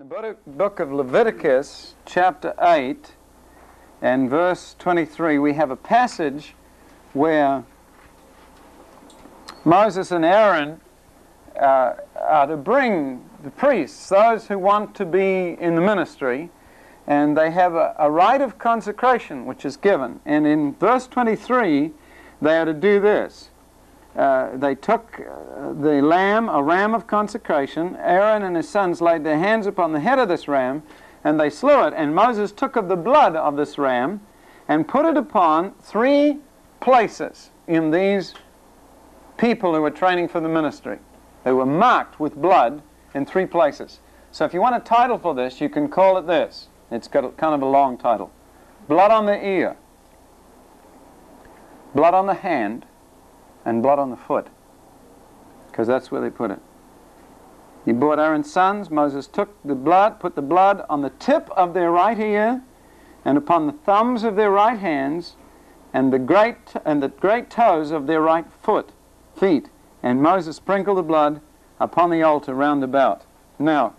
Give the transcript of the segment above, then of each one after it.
In the book of Leviticus, chapter 8, and verse 23, we have a passage where Moses and Aaron uh, are to bring the priests, those who want to be in the ministry, and they have a, a rite of consecration which is given. And in verse 23, they are to do this. Uh, they took uh, the lamb, a ram of consecration. Aaron and his sons laid their hands upon the head of this ram, and they slew it. And Moses took of the blood of this ram and put it upon three places in these people who were training for the ministry. They were marked with blood in three places. So if you want a title for this, you can call it this. It's got a, kind of a long title. Blood on the ear, blood on the hand, and blood on the foot, because that's where they put it. He brought Aaron's sons. Moses took the blood, put the blood on the tip of their right ear, and upon the thumbs of their right hands, and the great and the great toes of their right foot, feet. And Moses sprinkled the blood upon the altar round about. Now,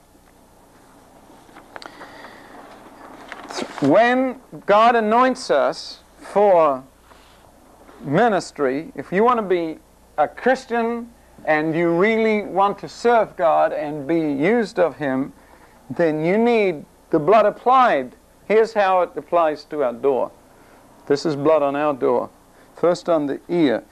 when God anoints us for ministry, if you want to be a Christian and you really want to serve God and be used of Him, then you need the blood applied. Here's how it applies to our door. This is blood on our door. First on the ear.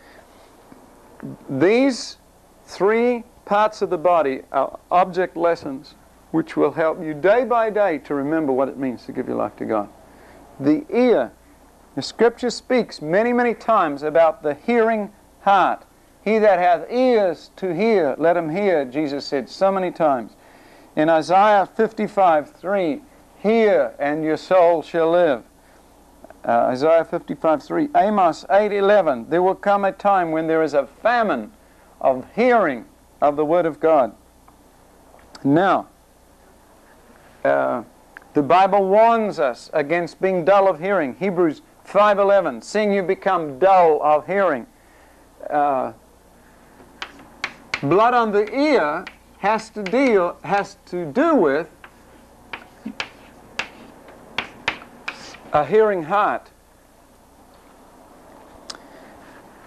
These three parts of the body are object lessons which will help you day by day to remember what it means to give your life to God. The ear the Scripture speaks many, many times about the hearing heart. He that hath ears to hear, let him hear, Jesus said so many times. In Isaiah 55, 3, hear and your soul shall live. Uh, Isaiah 55, 3. Amos 8, 11, there will come a time when there is a famine of hearing of the Word of God. Now, uh, the Bible warns us against being dull of hearing. Hebrews 5.11, seeing you become dull of hearing. Uh, blood on the ear has to deal, has to do with a hearing heart.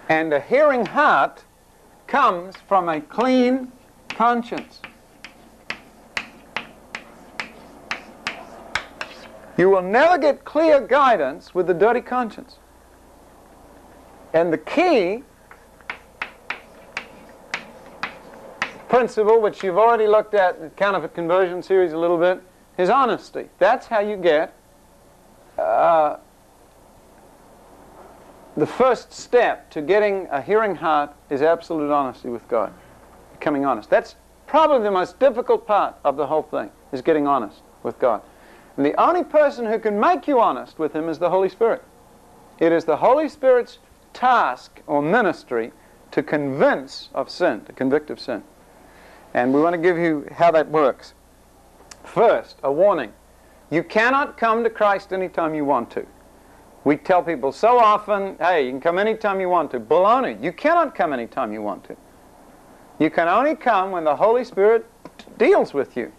And a hearing heart comes from a clean conscience. You will never get clear guidance with a dirty conscience. And the key principle, which you've already looked at in the counterfeit conversion series a little bit, is honesty. That's how you get uh, the first step to getting a hearing heart is absolute honesty with God, becoming honest. That's probably the most difficult part of the whole thing, is getting honest with God. And the only person who can make you honest with Him is the Holy Spirit. It is the Holy Spirit's task or ministry to convince of sin, to convict of sin. And we want to give you how that works. First, a warning. You cannot come to Christ anytime you want to. We tell people so often, hey, you can come anytime you want to. Baloney. You cannot come anytime you want to. You can only come when the Holy Spirit deals with you.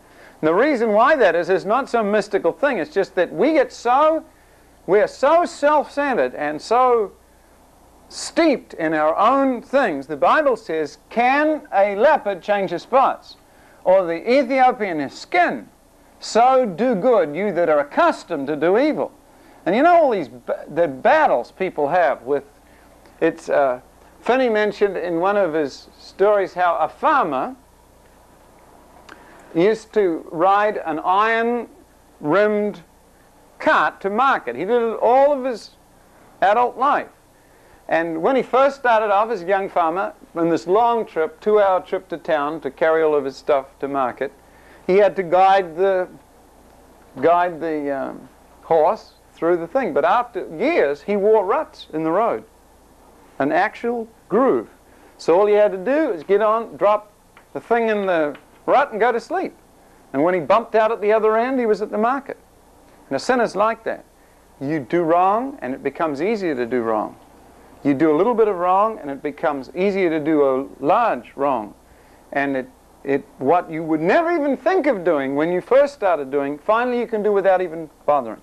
And the reason why that is is not some mystical thing. It's just that we get so, we are so self-centered and so steeped in our own things. The Bible says, can a leopard change his spots? Or the Ethiopian his skin? So do good, you that are accustomed to do evil. And you know all these the battles people have with, it's, uh, Finney mentioned in one of his stories how a farmer used to ride an iron-rimmed cart to market. He did it all of his adult life. And when he first started off as a young farmer, on this long trip, two-hour trip to town to carry all of his stuff to market, he had to guide the guide the um, horse through the thing. But after years, he wore ruts in the road, an actual groove. So all he had to do is get on, drop the thing in the rut and go to sleep. And when he bumped out at the other end, he was at the market. And a sinner's like that. You do wrong, and it becomes easier to do wrong. You do a little bit of wrong, and it becomes easier to do a large wrong. And it it, what you would never even think of doing when you first started doing, finally you can do without even bothering.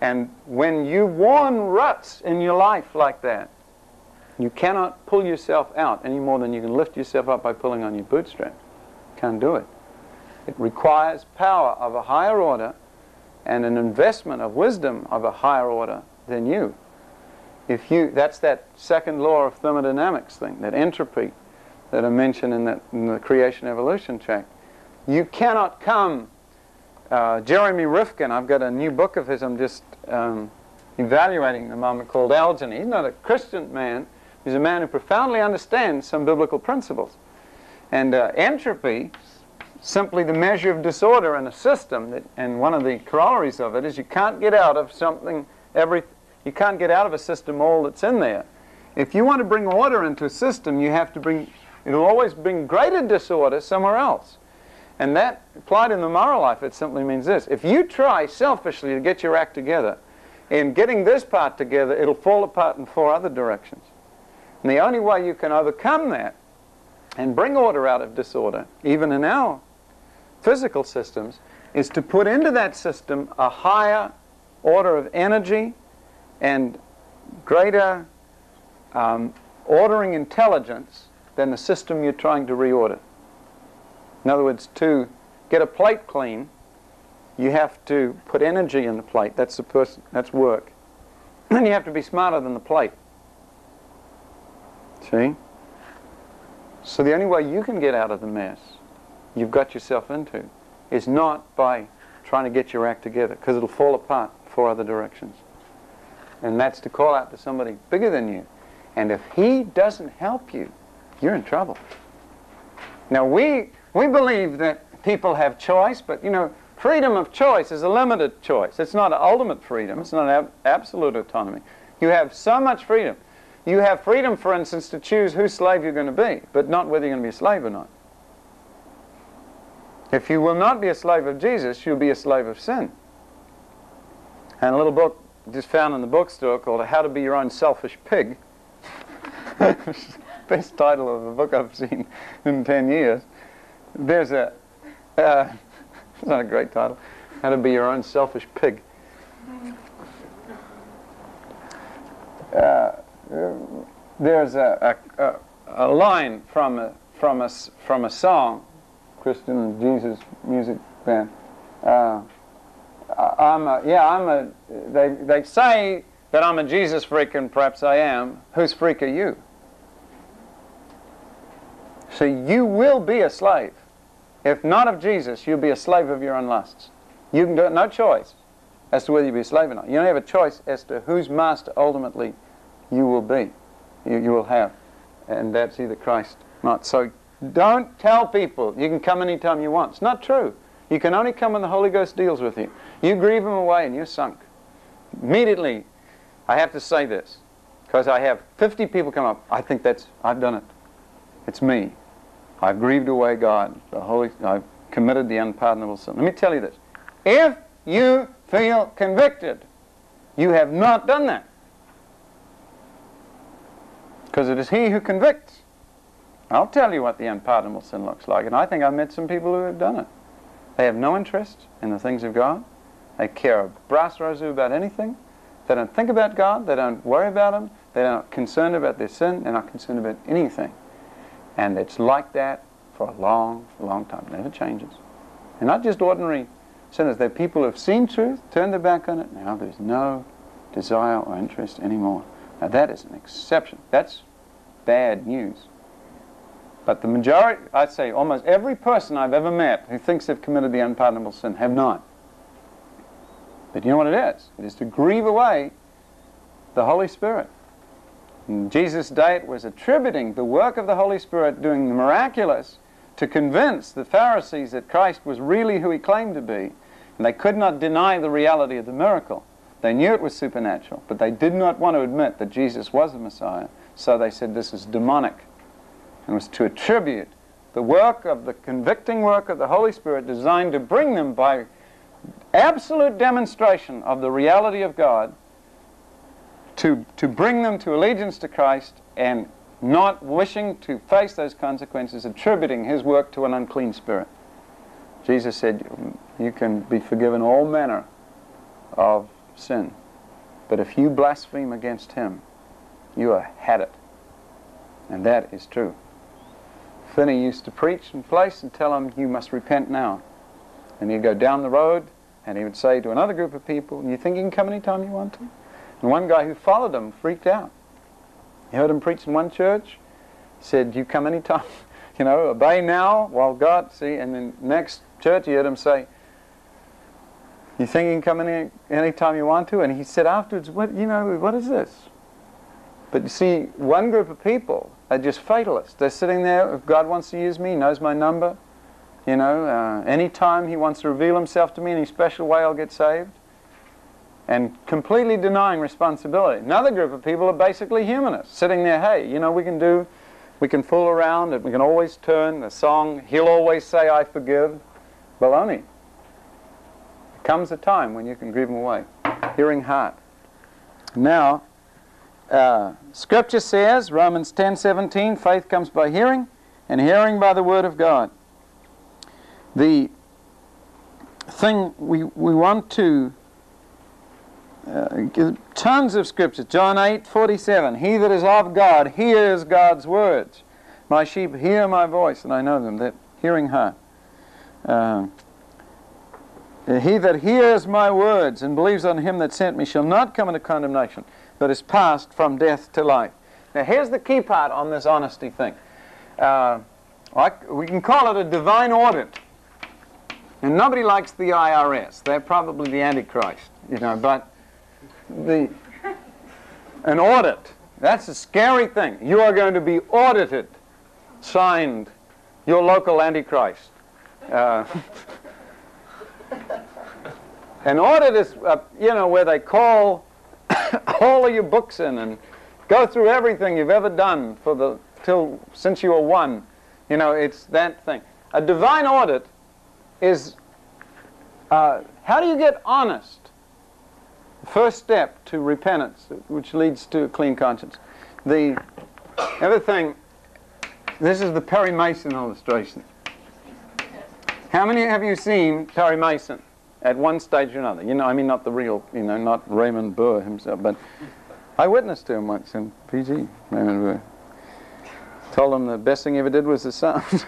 And when you've worn ruts in your life like that, you cannot pull yourself out any more than you can lift yourself up by pulling on your bootstraps. Can't do it. It requires power of a higher order and an investment of wisdom of a higher order than you. If you, that's that second law of thermodynamics thing, that entropy that I mentioned in, that, in the creation evolution track. You cannot come, uh, Jeremy Rifkin, I've got a new book of his I'm just um, evaluating at the moment called Algeny. He's not a Christian man, he's a man who profoundly understands some biblical principles. And uh, entropy, simply the measure of disorder in a system, that, and one of the corollaries of it is you can't get out of something, every, you can't get out of a system all that's in there. If you want to bring order into a system, you have to bring it will always bring greater disorder somewhere else. And that, applied in the moral life, it simply means this. If you try selfishly to get your act together, in getting this part together, it'll fall apart in four other directions. And the only way you can overcome that and bring order out of disorder, even in our physical systems, is to put into that system a higher order of energy and greater um, ordering intelligence than the system you're trying to reorder. In other words, to get a plate clean, you have to put energy in the plate. That's the person. That's work. And you have to be smarter than the plate. See? So the only way you can get out of the mess you've got yourself into is not by trying to get your act together, because it'll fall apart four other directions. And that's to call out to somebody bigger than you. And if he doesn't help you, you're in trouble. Now, we, we believe that people have choice, but, you know, freedom of choice is a limited choice. It's not an ultimate freedom. It's not ab absolute autonomy. You have so much freedom. You have freedom, for instance, to choose whose slave you're going to be, but not whether you're going to be a slave or not. If you will not be a slave of Jesus, you'll be a slave of sin. And a little book just found in the bookstore called How to Be Your Own Selfish Pig. best title of a book I've seen in 10 years. There's a, uh, it's not a great title, How to Be Your Own Selfish Pig. There's a, a, a, line from a, from, a, from a song, Christian Jesus music band. Uh, I'm a, yeah, I'm a, they, they say that I'm a Jesus freak, and perhaps I am. Whose freak are you? So you will be a slave. If not of Jesus, you'll be a slave of your own lusts. You can do it, no choice as to whether you be a slave or not. You don't have a choice as to whose master ultimately you will be, you, you will have. And that's either Christ not. So don't tell people you can come anytime you want. It's not true. You can only come when the Holy Ghost deals with you. You grieve him away and you're sunk. Immediately, I have to say this, because I have 50 people come up. I think that's, I've done it. It's me. I've grieved away God. The Holy, I've committed the unpardonable sin. Let me tell you this. If you feel convicted, you have not done that. Because it is He who convicts. I'll tell you what the unpardonable sin looks like. And I think I've met some people who have done it. They have no interest in the things of God. They care a brass razoo about anything. They don't think about God. They don't worry about Him. They're not concerned about their sin. They're not concerned about anything. And it's like that for a long, long time. It never changes. And not just ordinary sinners. They're people who have seen truth, turned their back on it. Now there's no desire or interest anymore. Now that is an exception. That's bad news. But the majority, I'd say almost every person I've ever met who thinks they've committed the unpardonable sin have not. But you know what it is? It is to grieve away the Holy Spirit. Jesus' day, it was attributing the work of the Holy Spirit doing the miraculous to convince the Pharisees that Christ was really who he claimed to be. And they could not deny the reality of the miracle. They knew it was supernatural, but they did not want to admit that Jesus was the Messiah. So they said this is demonic. And was to attribute the work of the convicting work of the Holy Spirit designed to bring them by absolute demonstration of the reality of God to, to bring them to allegiance to Christ and not wishing to face those consequences, attributing his work to an unclean spirit. Jesus said, You can be forgiven all manner of sin, but if you blaspheme against him, you have had it. And that is true. Finney used to preach in place and tell them, You must repent now. And he'd go down the road and he would say to another group of people, You think you can come anytime you want to? And one guy who followed him freaked out. He heard him preach in one church, said, You come anytime, you know, obey now while God, see, and then next church he heard him say, You think you can come any anytime you want to? And he said afterwards, What you know, what is this? But you see, one group of people are just fatalists. They're sitting there, if God wants to use me, he knows my number. You know, uh, anytime he wants to reveal himself to me in any special way, I'll get saved. And completely denying responsibility. Another group of people are basically humanists, sitting there, hey, you know, we can do, we can fool around, and we can always turn the song, he'll always say, I forgive. Baloney. There comes a time when you can grieve him away. Hearing heart. Now, uh, Scripture says, Romans 10 17, faith comes by hearing, and hearing by the Word of God. The thing we, we want to uh, tons of scripture. John 8 47, He that is of God hears God's words. My sheep hear my voice, and I know them, that hearing her. Uh, he that hears my words and believes on him that sent me shall not come into condemnation but is passed from death to life. Now, here's the key part on this honesty thing. Uh, like, we can call it a divine audit. And nobody likes the IRS. They're probably the Antichrist, you know, but the, an audit, that's a scary thing. You are going to be audited, signed, your local Antichrist. Uh, an audit is, uh, you know, where they call all of your books in and go through everything you've ever done for the till since you were one. You know, it's that thing. A divine audit is uh, how do you get honest? First step to repentance, which leads to a clean conscience. The other thing, this is the Perry Mason illustration. How many have you seen Perry Mason? At one stage or another. You know, I mean, not the real, you know, not Raymond Burr himself, but I witnessed to him once in PG, Raymond Burr. Told him the best thing he ever did was the Psalms.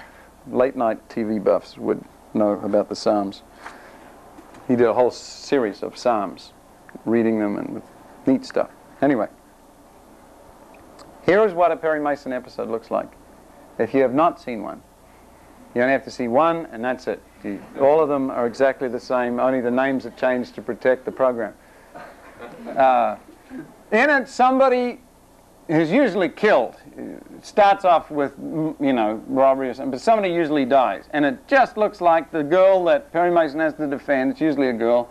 Late night TV buffs would know about the Psalms. He did a whole series of Psalms, reading them and with neat stuff. Anyway, here is what a Perry Mason episode looks like. If you have not seen one, you only have to see one, and that's it. All of them are exactly the same, only the names have changed to protect the program. Uh, in it, somebody who's usually killed it starts off with, you know, robbery or something, but somebody usually dies. And it just looks like the girl that Perry Mason has to defend, it's usually a girl,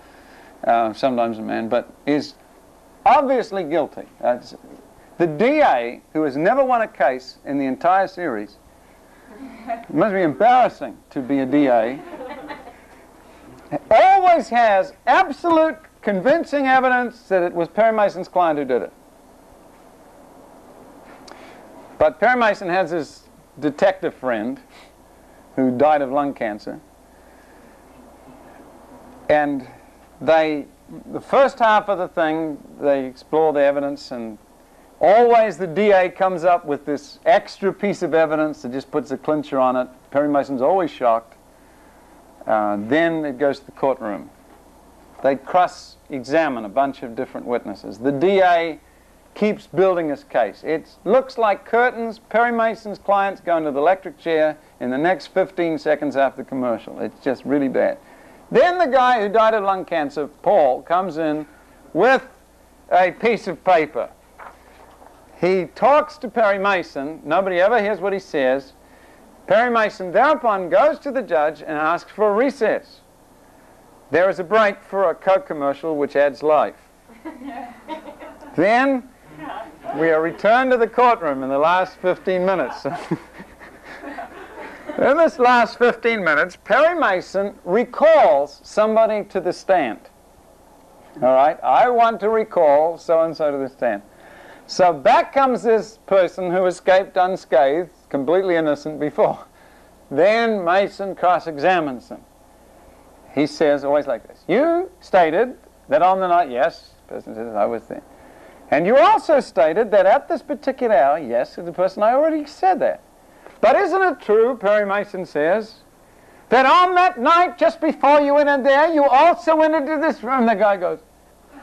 uh, sometimes a man, but is obviously guilty. the DA, who has never won a case in the entire series, it must be embarrassing to be a DA. Always has absolute convincing evidence that it was Perry Mason's client who did it. But Perry Mason has his detective friend who died of lung cancer. And they, the first half of the thing, they explore the evidence and Always the DA comes up with this extra piece of evidence that just puts a clincher on it. Perry Mason's always shocked. Uh, then it goes to the courtroom. They cross examine a bunch of different witnesses. The DA keeps building his case. It looks like curtains. Perry Mason's clients go into the electric chair in the next 15 seconds after the commercial. It's just really bad. Then the guy who died of lung cancer, Paul, comes in with a piece of paper he talks to Perry Mason. Nobody ever hears what he says. Perry Mason thereupon goes to the judge and asks for a recess. There is a break for a Coke commercial which adds life. then we are returned to the courtroom in the last 15 minutes. in this last 15 minutes, Perry Mason recalls somebody to the stand. All right? I want to recall so and so to the stand. So back comes this person who escaped unscathed, completely innocent before. Then Mason cross-examines him. He says, always like this, you stated that on the night, yes, the person says, I was there. And you also stated that at this particular hour, yes, the person, I already said that. But isn't it true, Perry Mason says, that on that night, just before you went in there, you also went into this room? The guy goes,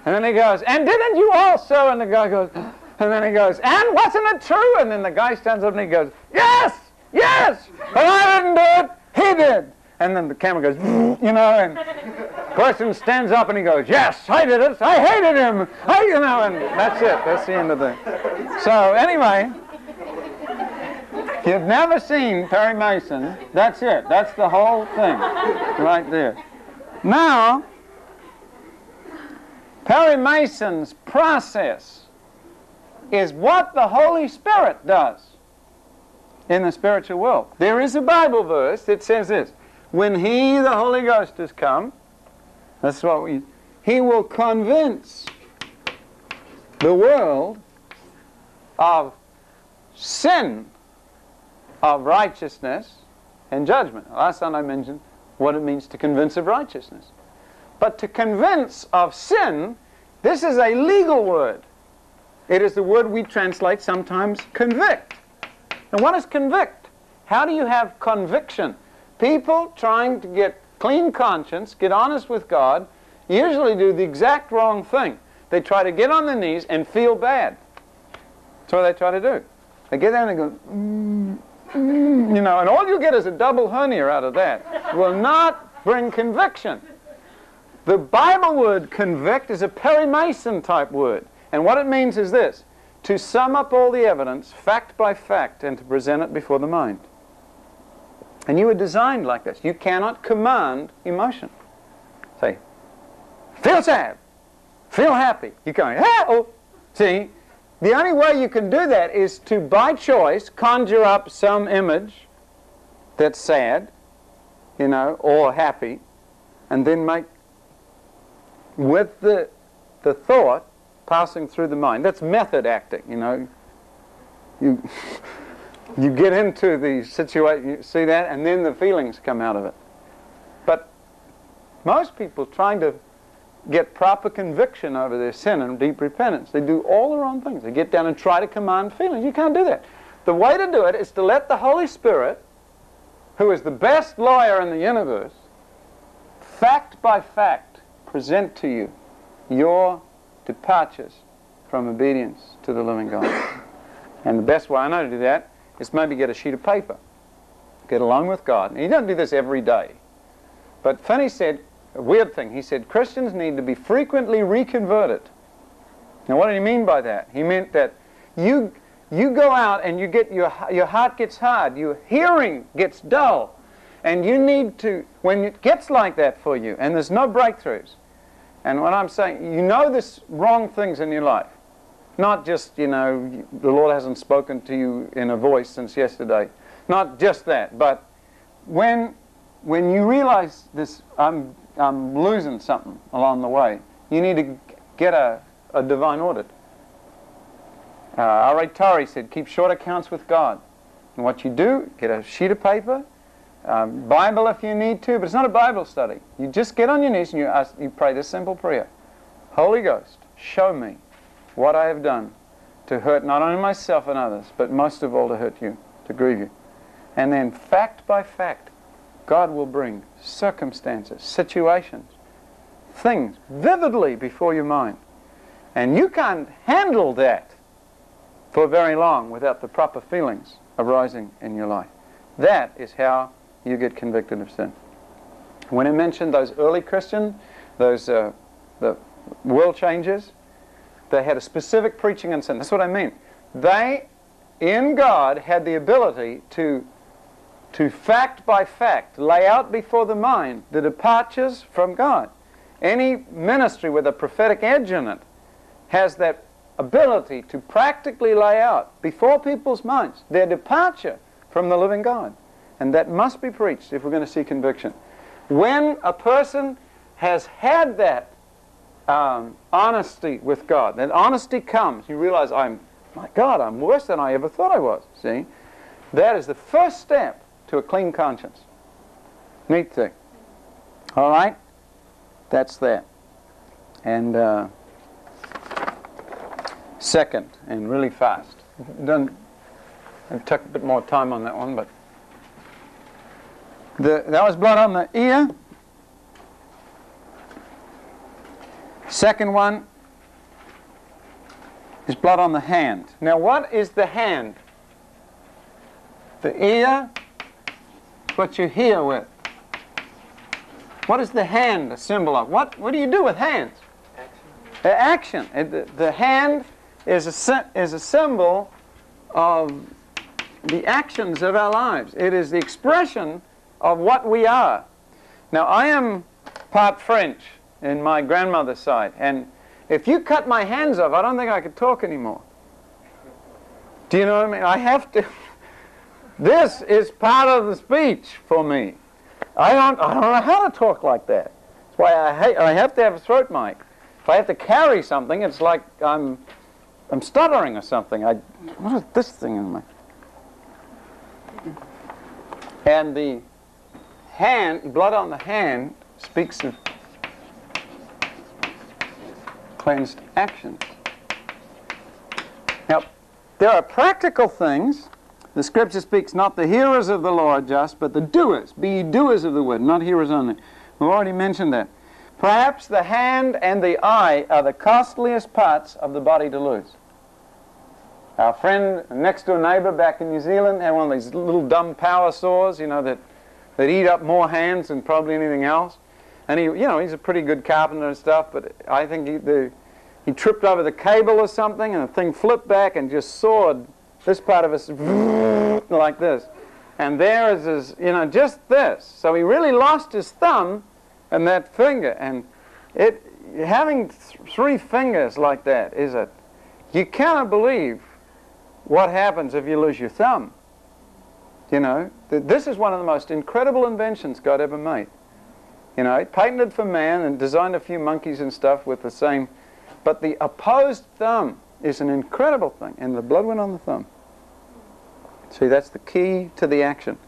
and then he goes, and didn't you also? And the guy goes, and then he goes, and wasn't it true? And then the guy stands up and he goes, yes, yes, but I didn't do it, he did. And then the camera goes, you know, and the person stands up and he goes, yes, I did it, I hated him, I, you know, and that's it, that's the end of the. So anyway, you've never seen Perry Mason, that's it, that's the whole thing right there. Now, Perry Mason's process is what the Holy Spirit does in the spiritual world. There is a Bible verse that says this When He, the Holy Ghost, has come, that's what we, He will convince the world of sin, of righteousness, and judgment. Last time I mentioned what it means to convince of righteousness. But to convince of sin, this is a legal word. It is the word we translate sometimes convict. And what is convict? How do you have conviction? People trying to get clean conscience, get honest with God, usually do the exact wrong thing. They try to get on their knees and feel bad. That's what they try to do. They get there and go, mm, mm, you know, and all you get is a double hernia out of that. Will not bring conviction. The Bible word convict is a Perry Mason type word. And what it means is this to sum up all the evidence, fact by fact, and to present it before the mind. And you were designed like this. You cannot command emotion. Say, feel sad, feel happy. You're going, ah, oh. See, the only way you can do that is to, by choice, conjure up some image that's sad, you know, or happy, and then make with the, the thought passing through the mind. That's method acting, you know. You, you get into the situation, you see that, and then the feelings come out of it. But most people trying to get proper conviction over their sin and deep repentance, they do all the wrong things. They get down and try to command feelings. You can't do that. The way to do it is to let the Holy Spirit, who is the best lawyer in the universe, fact by fact, present to you your departures from obedience to the living God. and the best way I know to do that is maybe get a sheet of paper, get along with God. And you don't do this every day. But Finney said a weird thing. He said Christians need to be frequently reconverted. Now, what did he mean by that? He meant that you you go out and you get your your heart gets hard, your hearing gets dull, and you need to when it gets like that for you, and there's no breakthroughs. And what I'm saying, you know there's wrong things in your life. Not just, you know, the Lord hasn't spoken to you in a voice since yesterday. Not just that, but when when you realize this, I'm I'm losing something along the way. You need to get a, a divine audit. Uh, R.A. Torrey said, keep short accounts with God. And what you do, get a sheet of paper, um, Bible if you need to, but it's not a Bible study. You just get on your knees and you, ask, you pray this simple prayer. Holy Ghost, show me what I have done to hurt not only myself and others, but most of all to hurt you, to grieve you. And then fact by fact, God will bring circumstances, situations, things vividly before your mind. And you can't handle that for very long without the proper feelings arising in your life. That is how you get convicted of sin. When I mentioned those early Christians, those uh, the world changers, they had a specific preaching on sin. That's what I mean. They, in God, had the ability to, to fact by fact lay out before the mind the departures from God. Any ministry with a prophetic edge in it has that ability to practically lay out before people's minds their departure from the living God. And that must be preached if we're going to see conviction. When a person has had that um, honesty with God, that honesty comes, you realize I'm My God, I'm worse than I ever thought I was. See? That is the first step to a clean conscience. Neat thing. All right? That's that. And uh, second, and really fast. Done. I took a bit more time on that one, but the, that was blood on the ear. Second one is blood on the hand. Now, what is the hand? The ear, what you hear with. What is the hand a symbol of? What, what do you do with hands? Action. Uh, action. Uh, the, the hand is a, is a symbol of the actions of our lives. It is the expression of what we are. Now, I am part French in my grandmother's side, and if you cut my hands off, I don't think I could talk anymore. Do you know what I mean? I have to. this is part of the speech for me. I don't, I don't know how to talk like that. That's why I, hate, I have to have a throat mic. If I have to carry something, it's like I'm, I'm stuttering or something. I, what is this thing in my... And the hand, blood on the hand, speaks of cleansed actions. Now, there are practical things. The scripture speaks not the hearers of the law are just, but the doers. Be doers of the word, not hearers only. We've already mentioned that. Perhaps the hand and the eye are the costliest parts of the body to lose. Our friend next door neighbor back in New Zealand had one of these little dumb power saws, you know, that, that eat up more hands than probably anything else. And he, you know, he's a pretty good carpenter and stuff, but I think he, the, he tripped over the cable or something, and the thing flipped back and just sawed this part of us like this. And there is his, you know, just this. So he really lost his thumb and that finger. And it, having th three fingers like that is a, you cannot believe what happens if you lose your thumb. You know, this is one of the most incredible inventions God ever made. You know, patented for man and designed a few monkeys and stuff with the same. But the opposed thumb is an incredible thing, and the blood went on the thumb. See, that's the key to the action.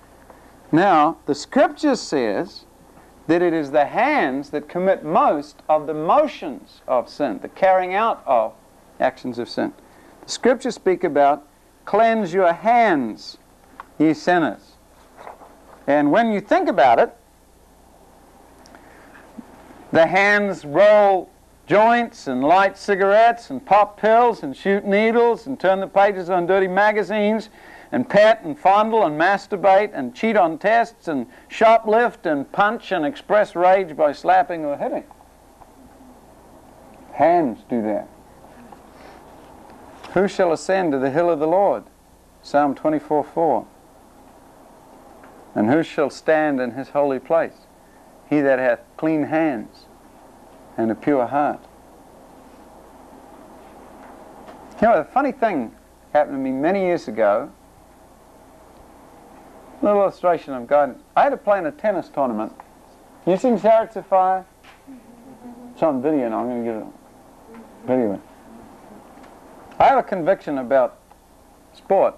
Now, the scripture says that it is the hands that commit most of the motions of sin, the carrying out of actions of sin. The scriptures speak about cleanse your hands, ye sinners. And when you think about it, the hands roll joints and light cigarettes and pop pills and shoot needles and turn the pages on dirty magazines and pet and fondle and masturbate and cheat on tests and shoplift and punch and express rage by slapping or hitting. Hands do that. Who shall ascend to the hill of the Lord? Psalm 24 4. And who shall stand in his holy place? He that hath clean hands and a pure heart. You know, a funny thing happened to me many years ago. A little illustration of God. I had to play in a tennis tournament. You seen Chariots of Fire? It's on video now. I'm going to get a video. I have a conviction about sport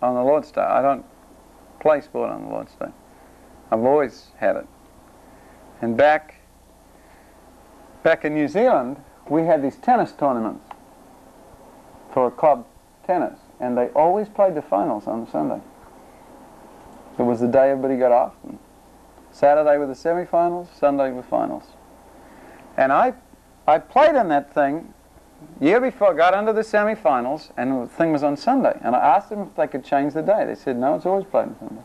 on the Lord's Day. I don't play sport on the Lord's Day. I've always had it. And back back in New Zealand, we had these tennis tournaments for club tennis, and they always played the finals on Sunday. It was the day everybody got off. And Saturday were the semifinals, Sunday were finals. And I, I played in that thing year before, I got into the semifinals, and the thing was on Sunday. And I asked them if they could change the day. They said, no, it's always played on Sunday.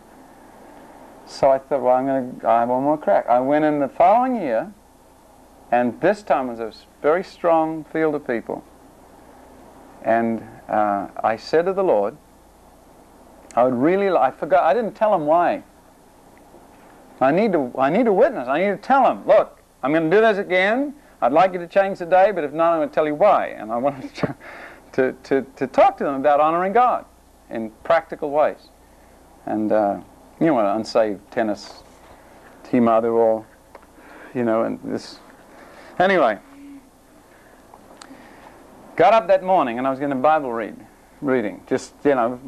So I thought, well, I'm going to have one more crack. I went in the following year, and this time was a very strong field of people. And uh, I said to the Lord, I would really, I forgot, I didn't tell him why. I need to, I need a witness. I need to tell him, look, I'm going to do this again. I'd like you to change the day, but if not, I'm going to tell you why. And I want to, to, to, to talk to them about honoring God in practical ways. And, uh, you know, an unsaved tennis team, are all, you know, and this. Anyway, got up that morning and I was going to Bible read. reading, just, you know,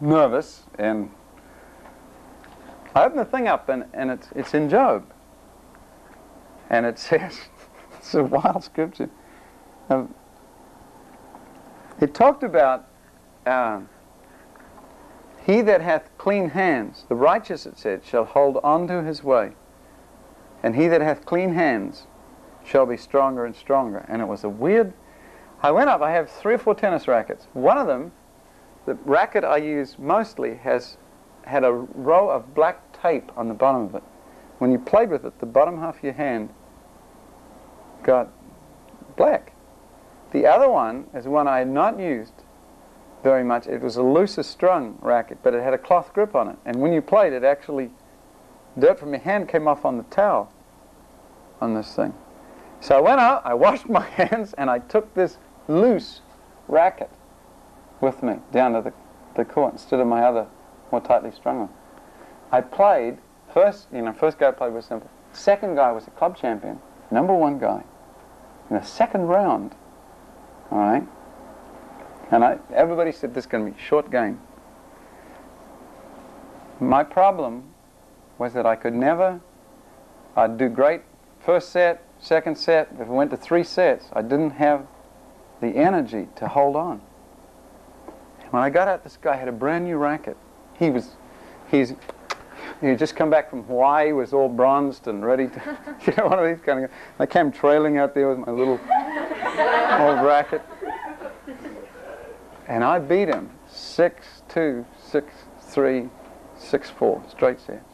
nervous, and I open the thing up, and, and it's, it's in Job. And it says, it's a wild scripture. Um, it talked about um, he that hath clean hands, the righteous, it said, shall hold on to his way. And he that hath clean hands shall be stronger and stronger. And it was a weird. I went up, I have three or four tennis rackets. One of them, the racket I use mostly, has had a row of black tape on the bottom of it. When you played with it, the bottom half of your hand got black. The other one is one I had not used very much. It was a looser strung racket, but it had a cloth grip on it. And when you played, it actually, dirt from your hand came off on the towel on this thing. So I went out, I washed my hands, and I took this loose racket with me down to the, the court instead of my other more tightly strung one. I played, first, you know, first guy I played was simple. Second guy was a club champion, number one guy. In the second round, all right, and I, everybody said this is going to be a short game. My problem was that I could never, I'd do great first set, second set. If it went to three sets, I didn't have the energy to hold on. When I got out, this guy had a brand new racket. He was, he's, he just come back from Hawaii, was all bronzed and ready to, you know, one of these kind of. I came trailing out there with my little old racket. And I beat him 6 2, 6 3, 6 4, straight sets.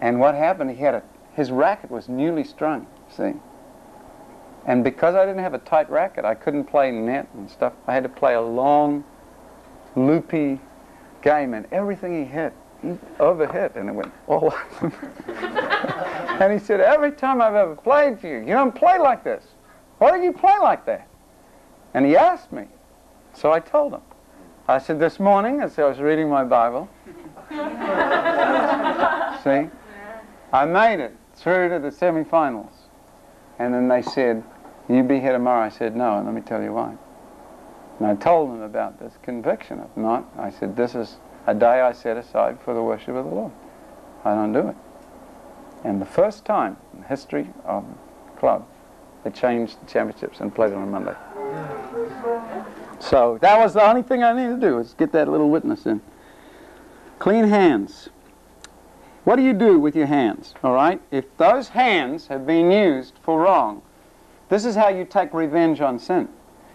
And what happened, he had a, his racket was newly strung, see? And because I didn't have a tight racket, I couldn't play net and stuff. I had to play a long, loopy game, and everything he hit, he overhit, and it went all And he said, every time I've ever played for you, you don't play like this. Why do you play like that? And he asked me, so I told him. I said, this morning, as I was reading my Bible, see, I made it through to the semifinals. And then they said, you be here tomorrow. I said, no, and let me tell you why. And I told them about this conviction of not. I said, this is a day I set aside for the worship of the Lord. I don't do it. And the first time in the history of the club, they changed the championships and played on Monday. So that was the only thing I needed to do was get that little witness in. Clean hands. What do you do with your hands? All right? If those hands have been used for wrong, this is how you take revenge on sin.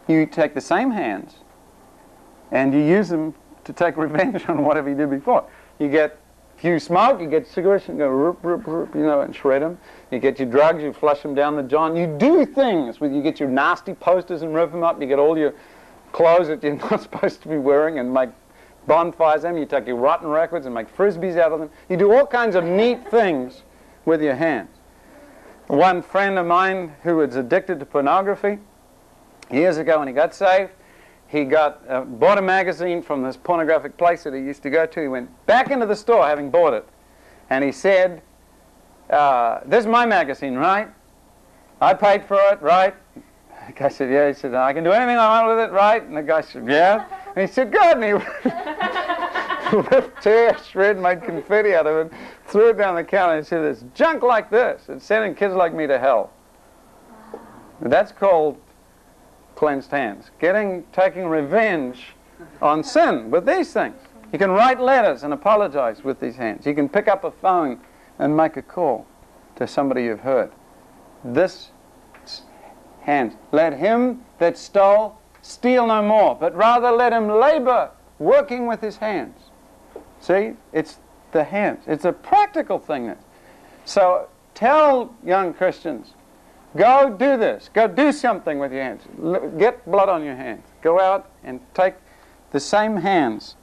You take the same hands and you use them to take revenge on whatever you did before. You get you smoke, you get cigarettes and go roop, roop, roop, you know, and shred them. You get your drugs, you flush them down the john. You do things with you get your nasty posters and rip them up. You get all your clothes that you're not supposed to be wearing and make bonfires them. You take your rotten records and make frisbees out of them. You do all kinds of neat things with your hands. One friend of mine who was addicted to pornography, years ago when he got saved, he got uh, bought a magazine from this pornographic place that he used to go to. He went back into the store having bought it, and he said, uh, "This is my magazine, right? I paid for it, right?" The guy said, "Yeah." He said, "I can do anything I want with it, right?" And the guy said, "Yeah." And he said, "Good." And he ripped tear, shred, made confetti out of it, threw it down the counter, and said, "It's junk like this. It's sending kids like me to hell." That's called cleansed hands. Getting, taking revenge on sin with these things. You can write letters and apologize with these hands. You can pick up a phone and make a call to somebody you've hurt. This hand. Let him that stole steal no more, but rather let him labor working with his hands. See, it's the hands. It's a practical thing. So tell young Christians, Go do this. Go do something with your hands. Get blood on your hands. Go out and take the same hands.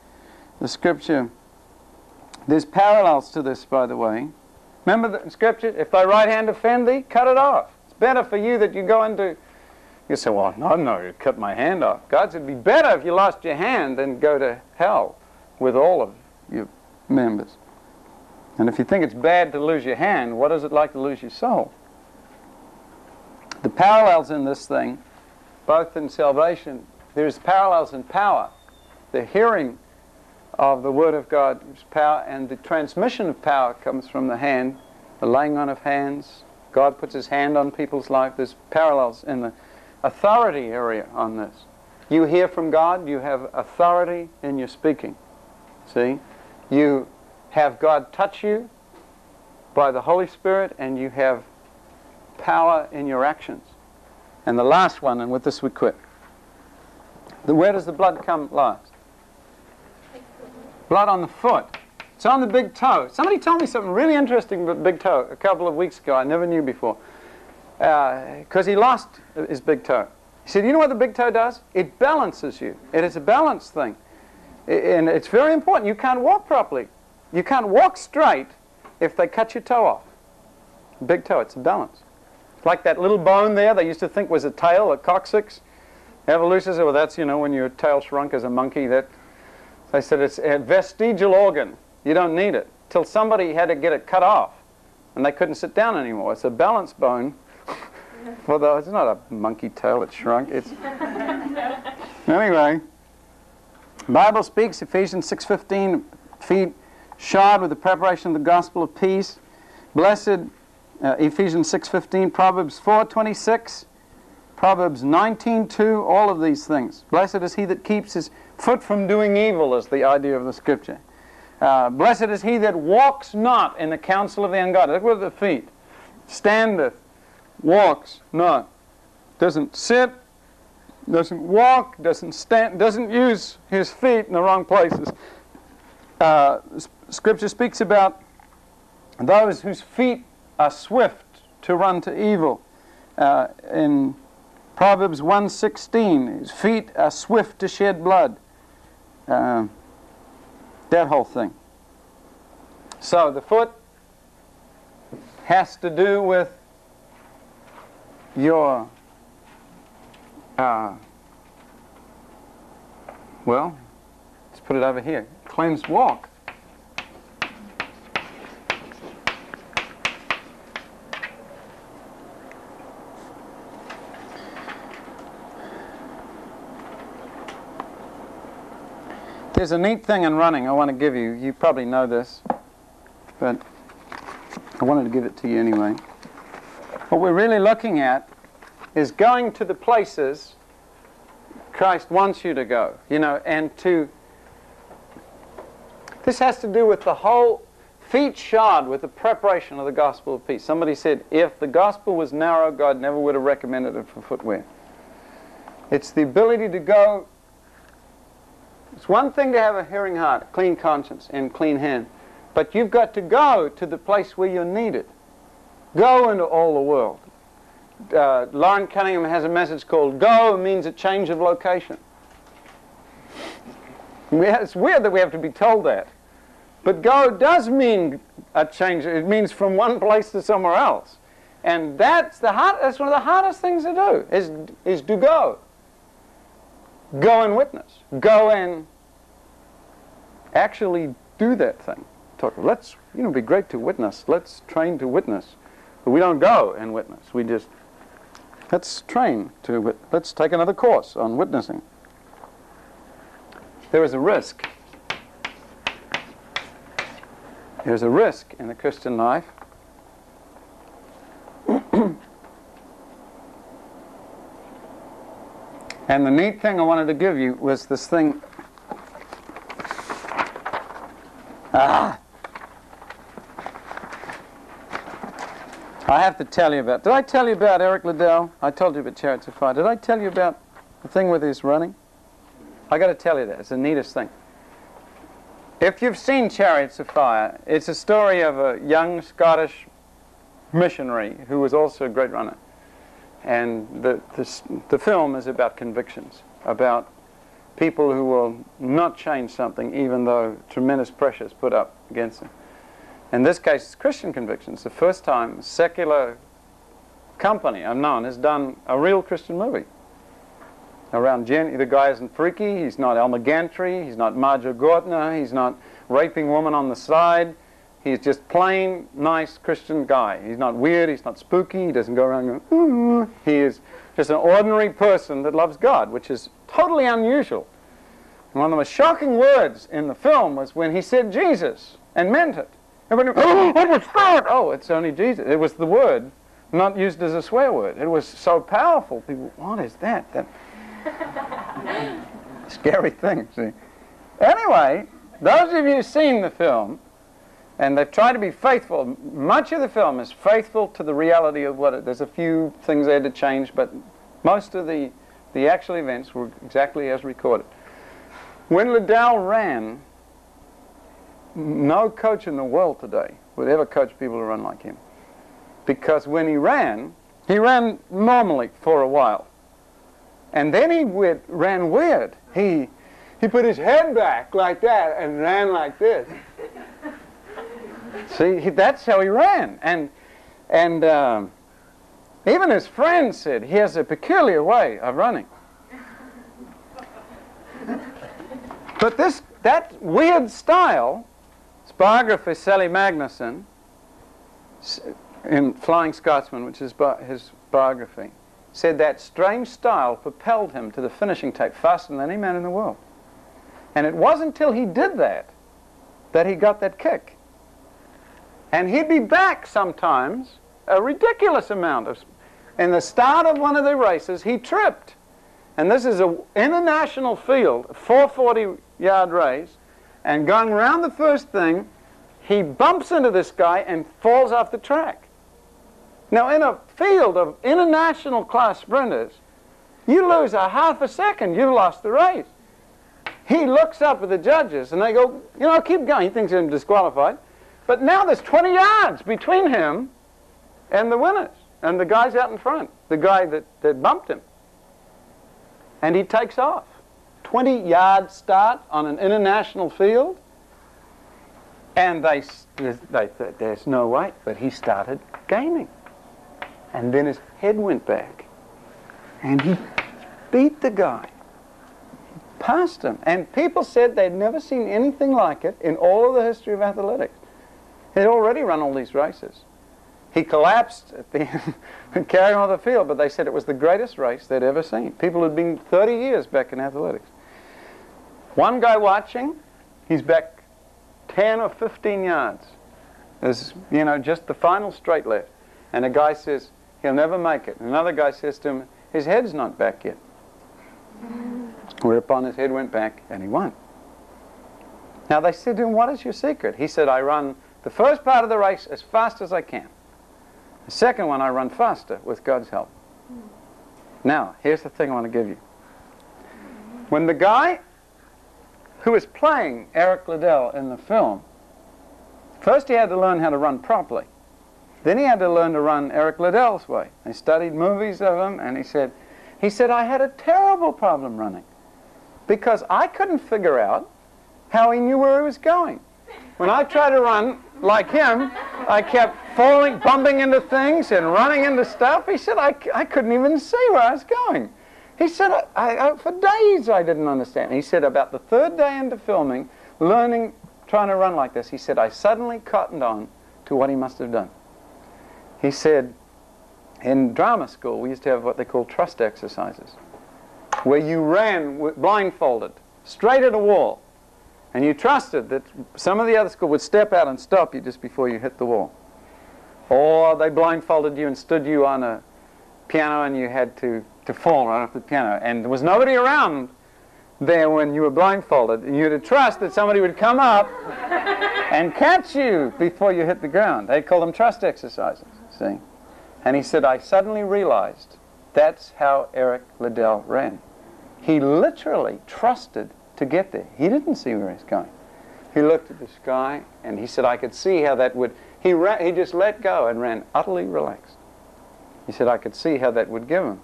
The scripture, there's parallels to this, by the way. Remember the scripture? If thy right hand offend thee, cut it off. It's better for you that you go into. You say, well, no, no, you cut my hand off. God said, it'd be better if you lost your hand than go to hell with all of your members. And if you think it's bad to lose your hand, what is it like to lose your soul? The parallels in this thing, both in salvation there's parallels in power. The hearing of the Word of God is power, and the transmission of power comes from the hand, the laying on of hands. God puts His hand on people's life. There's parallels in the authority area on this. You hear from God, you have authority in your speaking. See? You have God touch you by the Holy Spirit, and you have power in your actions. And the last one, and with this we quit. The, where does the blood come last? Blood on the foot. It's on the big toe. Somebody told me something really interesting about big toe a couple of weeks ago. I never knew before. Because uh, he lost his big toe. He said, you know what the big toe does? It balances you. It is a balance thing. And it's very important. You can't walk properly. You can't walk straight if they cut your toe off. Big toe, it's a balance. Like that little bone there they used to think was a tail, a coccyx. Evolutionists said, well, that's, you know, when your tail shrunk as a monkey. That They said it's a vestigial organ. You don't need it. Till somebody had to get it cut off. And they couldn't sit down anymore. It's a balance bone. Although it's not a monkey tail, it shrunk. It's anyway. Bible speaks, Ephesians 6.15, feet shod with the preparation of the gospel of peace. Blessed uh, Ephesians 6.15, Proverbs 4.26, Proverbs 19.2, all of these things. Blessed is he that keeps his foot from doing evil is the idea of the scripture. Uh, blessed is he that walks not in the counsel of the ungodly. Look with the feet. Standeth, walks not. Doesn't sit, doesn't walk, doesn't stand, doesn't use his feet in the wrong places. Uh, scripture speaks about those whose feet are swift to run to evil. Uh, in Proverbs 1.16, his feet are swift to shed blood. Uh, that whole thing. So the foot has to do with your, uh, well, let's put it over here, cleansed walk. There's a neat thing in running I want to give you. You probably know this, but I wanted to give it to you anyway. What we're really looking at is going to the places Christ wants you to go, you know, and to. This has to do with the whole feet shod with the preparation of the gospel of peace. Somebody said, if the gospel was narrow, God never would have recommended it for footwear. It's the ability to go it's one thing to have a hearing heart, a clean conscience, and clean hand. But you've got to go to the place where you're needed. Go into all the world. Uh, Loren Cunningham has a message called Go means a change of location. It's weird that we have to be told that. But go does mean a change. It means from one place to somewhere else. And that's, the hard, that's one of the hardest things to do, is, is to go. Go and witness. Go and actually do that thing. Talk, let's, you know, be great to witness. Let's train to witness. But we don't go and witness. We just, let's train to, let's take another course on witnessing. There is a risk. There's a risk in the Christian life. And the neat thing I wanted to give you was this thing. Ah! I have to tell you about. Did I tell you about Eric Liddell? I told you about Chariots of Fire. Did I tell you about the thing with his running? I got to tell you that. It's the neatest thing. If you've seen Chariots of Fire, it's a story of a young Scottish missionary who was also a great runner. And the, the, the film is about convictions, about people who will not change something even though tremendous pressure is put up against them. In this case, it's Christian convictions. The first time a secular company I've known has done a real Christian movie. Around Jenny, the guy isn't freaky, he's not Elmer Gantry, he's not Marjoe Gortner, he's not raping women on the side. He's just plain, nice Christian guy. He's not weird, he's not spooky, he doesn't go around going, Ooh. He is just an ordinary person that loves God, which is totally unusual. And one of the most shocking words in the film was when he said Jesus and meant it. Everybody, oh, what was that? Oh, it's only Jesus. It was the word, not used as a swear word. It was so powerful. People, what is that? That scary thing. See. Anyway, those of you who've seen the film, and they've tried to be faithful. Much of the film is faithful to the reality of what it. There's a few things they had to change, but most of the the actual events were exactly as recorded. When Liddell ran, no coach in the world today would ever coach people to run like him. Because when he ran, he ran normally for a while. And then he went, ran weird. He, he put his head back like that and ran like this. See, he, that's how he ran. And, and um, even his friends said he has a peculiar way of running. But this, that weird style, his biographer Sally Magnusson, in Flying Scotsman, which is bi his biography, said that strange style propelled him to the finishing tape faster than any man in the world. And it wasn't until he did that that he got that kick. And he'd be back sometimes a ridiculous amount of. In the start of one of the races, he tripped. And this is an international field, 440 yard race. And going around the first thing, he bumps into this guy and falls off the track. Now, in a field of international class sprinters, you lose a half a second, you've lost the race. He looks up at the judges and they go, you know, keep going. He thinks he's disqualified. But now there's 20 yards between him and the winners, and the guy's out in front, the guy that, that bumped him. And he takes off. 20 yard start on an international field. And they, they, they, there's no way, but he started gaming. And then his head went back. And he beat the guy. Passed him. And people said they'd never seen anything like it in all of the history of athletics. He'd already run all these races. He collapsed at the end and carried on the field, but they said it was the greatest race they'd ever seen. People had been 30 years back in athletics. One guy watching, he's back 10 or 15 yards. There's, you know, just the final straight left. And a guy says, he'll never make it. Another guy says to him, his head's not back yet. Whereupon his head went back and he won. Now they said to him, what is your secret? He said, I run the first part of the race as fast as I can. The second one, I run faster with God's help. Now, here's the thing I want to give you. When the guy who was playing Eric Liddell in the film, first he had to learn how to run properly. Then he had to learn to run Eric Liddell's way. He studied movies of him, and he said, he said, I had a terrible problem running because I couldn't figure out how he knew where he was going. When I tried to run like him, I kept falling, bumping into things and running into stuff. He said, I, I couldn't even see where I was going. He said, I, I, for days I didn't understand. He said, about the third day into filming, learning, trying to run like this, he said, I suddenly cottoned on to what he must have done. He said, in drama school, we used to have what they call trust exercises, where you ran blindfolded, straight at a wall, and you trusted that some of the other school would step out and stop you just before you hit the wall. Or they blindfolded you and stood you on a piano and you had to, to fall right off the piano. And there was nobody around there when you were blindfolded. And you had to trust that somebody would come up and catch you before you hit the ground. They call them trust exercises, see? And he said, I suddenly realized that's how Eric Liddell ran. He literally trusted to get there. He didn't see where he's going. He looked at the sky and he said, I could see how that would. He, ran, he just let go and ran utterly relaxed. He said, I could see how that would give him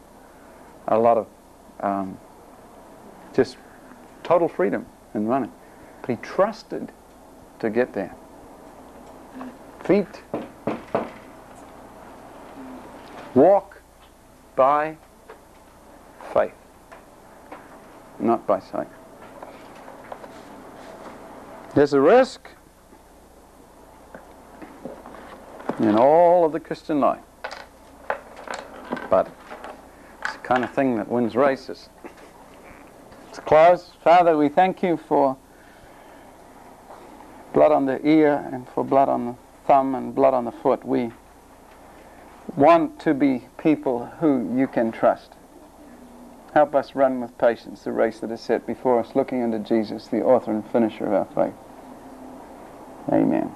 a lot of um, just total freedom in running. But he trusted to get there. Feet. Walk by faith, not by sight. There's a risk in all of the Christian life. But it's the kind of thing that wins races. Let's close. Father, we thank you for blood on the ear and for blood on the thumb and blood on the foot. We want to be people who you can trust. Help us run with patience the race that is set before us, looking unto Jesus, the author and finisher of our faith. Amen.